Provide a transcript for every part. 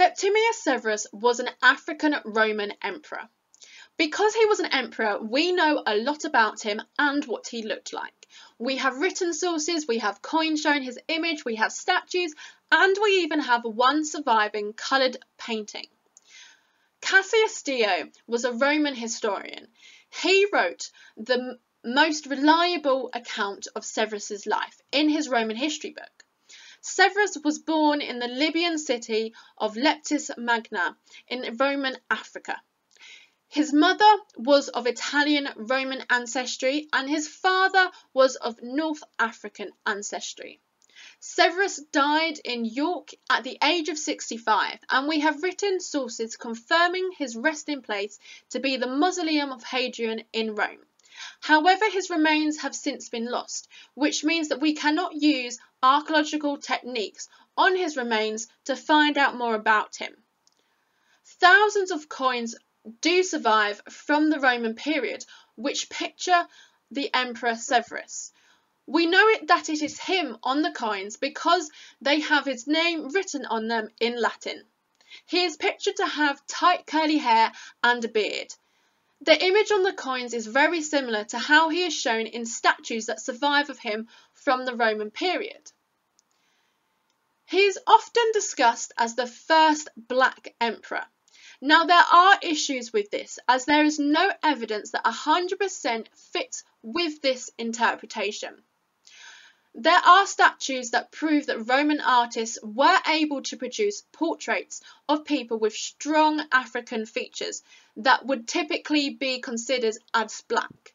Septimius Severus was an African Roman emperor. Because he was an emperor, we know a lot about him and what he looked like. We have written sources, we have coins showing his image, we have statues, and we even have one surviving coloured painting. Cassius Dio was a Roman historian. He wrote the most reliable account of Severus's life in his Roman history book. Severus was born in the Libyan city of Leptis Magna in Roman Africa. His mother was of Italian Roman ancestry and his father was of North African ancestry. Severus died in York at the age of 65 and we have written sources confirming his resting place to be the Mausoleum of Hadrian in Rome. However, his remains have since been lost, which means that we cannot use archaeological techniques on his remains to find out more about him. Thousands of coins do survive from the Roman period, which picture the Emperor Severus. We know it that it is him on the coins because they have his name written on them in Latin. He is pictured to have tight curly hair and a beard. The image on the coins is very similar to how he is shown in statues that survive of him from the Roman period. He is often discussed as the first black emperor. Now, there are issues with this, as there is no evidence that 100% fits with this interpretation. There are statues that prove that Roman artists were able to produce portraits of people with strong African features that would typically be considered as black.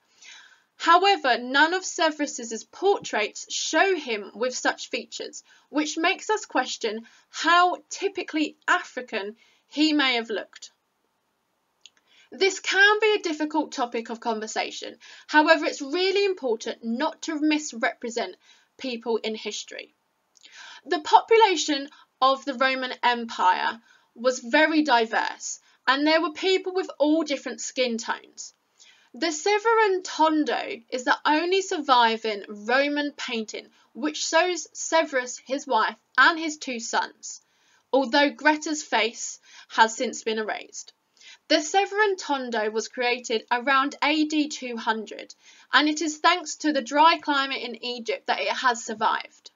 However, none of Severus's portraits show him with such features, which makes us question how typically African he may have looked. This can be a difficult topic of conversation. However, it's really important not to misrepresent people in history. The population of the Roman Empire was very diverse, and there were people with all different skin tones. The Severan Tondo is the only surviving Roman painting which shows Severus, his wife, and his two sons, although Geta's face has since been erased. The Severan Tondo was created around AD 200 and it is thanks to the dry climate in Egypt that it has survived.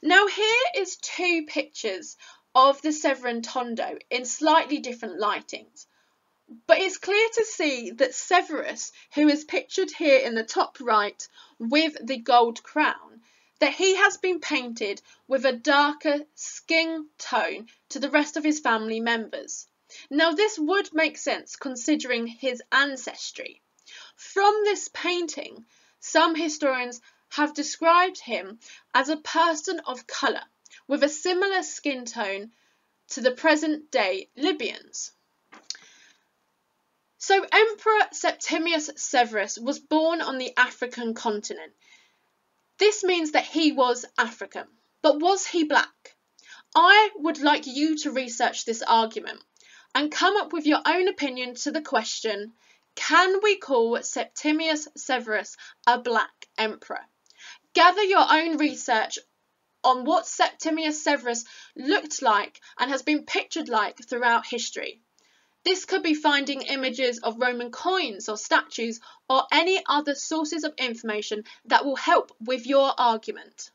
Now here is two pictures of the Severan Tondo in slightly different lightings. But it's clear to see that Severus, who is pictured here in the top right with the gold crown, that he has been painted with a darker skin tone to the rest of his family members. Now this would make sense considering his ancestry. From this painting, some historians have described him as a person of colour with a similar skin tone to the present day Libyans. So Emperor Septimius Severus was born on the African continent this means that he was African. But was he black? I would like you to research this argument and come up with your own opinion to the question can we call Septimius Severus a black emperor? Gather your own research on what Septimius Severus looked like and has been pictured like throughout history. This could be finding images of Roman coins or statues or any other sources of information that will help with your argument.